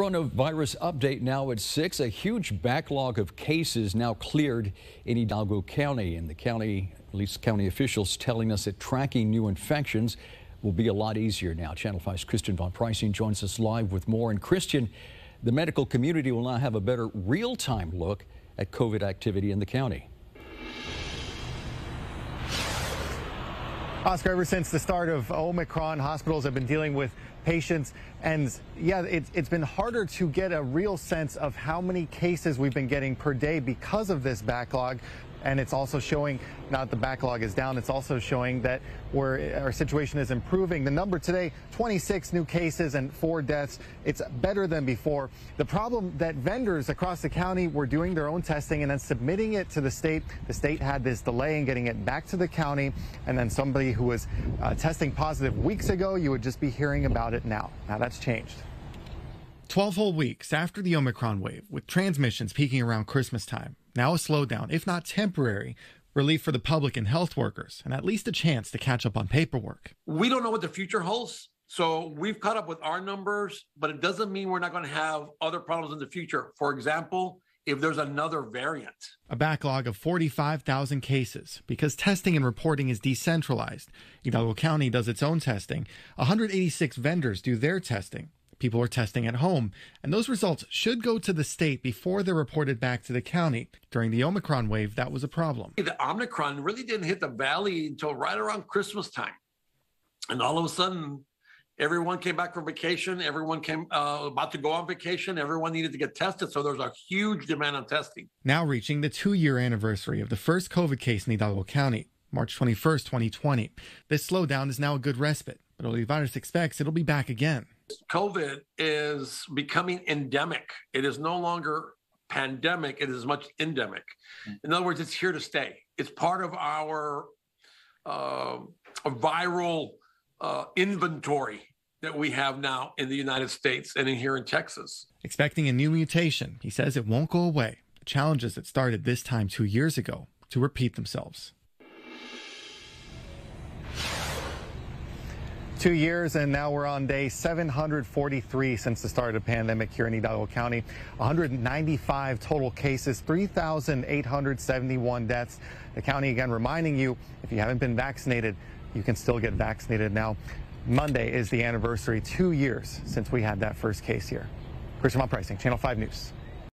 Coronavirus update now at 6. A huge backlog of cases now cleared in Hidalgo County. And the county, at least county officials telling us that tracking new infections will be a lot easier now. Channel 5's Christian Von Preysing joins us live with more. And Christian, the medical community will now have a better real-time look at COVID activity in the county. Oscar, ever since the start of Omicron, hospitals have been dealing with patients. And yeah, it, it's been harder to get a real sense of how many cases we've been getting per day because of this backlog. And it's also showing, not the backlog is down, it's also showing that our situation is improving. The number today, 26 new cases and four deaths. It's better than before. The problem that vendors across the county were doing their own testing and then submitting it to the state. The state had this delay in getting it back to the county. And then somebody who was uh, testing positive weeks ago, you would just be hearing about it now. Now that's changed. 12 whole weeks after the Omicron wave, with transmissions peaking around Christmas time, now a slowdown, if not temporary, relief for the public and health workers, and at least a chance to catch up on paperwork. We don't know what the future holds. So we've caught up with our numbers, but it doesn't mean we're not going to have other problems in the future. For example, if there's another variant. A backlog of 45,000 cases because testing and reporting is decentralized. Hidalgo County does its own testing. 186 vendors do their testing. People are testing at home, and those results should go to the state before they're reported back to the county. During the Omicron wave, that was a problem. The Omicron really didn't hit the valley until right around Christmas time. And all of a sudden, everyone came back from vacation. Everyone came uh, about to go on vacation. Everyone needed to get tested. So there's a huge demand on testing. Now reaching the two year anniversary of the first COVID case in Hidalgo County, March 21st, 2020. This slowdown is now a good respite, but Olivarez expects it'll be back again. COVID is becoming endemic. It is no longer pandemic, it is much endemic. In other words, it's here to stay. It's part of our uh, viral uh, inventory that we have now in the United States and in here in Texas. Expecting a new mutation, he says it won't go away. The challenges that started this time two years ago to repeat themselves. Two years, and now we're on day 743 since the start of the pandemic here in Hidalgo County. 195 total cases, 3,871 deaths. The county again reminding you if you haven't been vaccinated, you can still get vaccinated now. Monday is the anniversary, two years since we had that first case here. Christian Von Preysing, Channel 5 News.